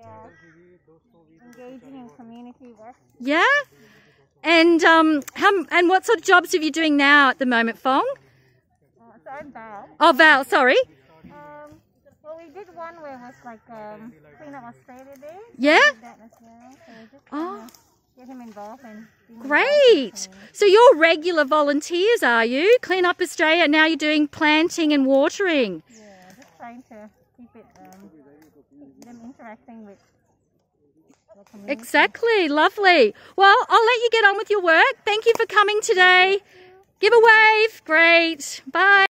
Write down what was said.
Yeah. Engaging in community work. Yeah? And um, how, and what sort of jobs are you doing now at the moment, Fong? Uh, so I'm Val. Oh, Val, sorry. Um, well, we did one where it was like um, Clean Up Australia Day. Yeah? We did that as well. So we Oh. get him involved and Great. So you're regular volunteers, are you? Clean Up Australia. Now you're doing planting and watering. Yeah, just trying to keep it um, interacting with. Exactly. Lovely. Well, I'll let you get on with your work. Thank you for coming today. Give a wave. Great. Bye.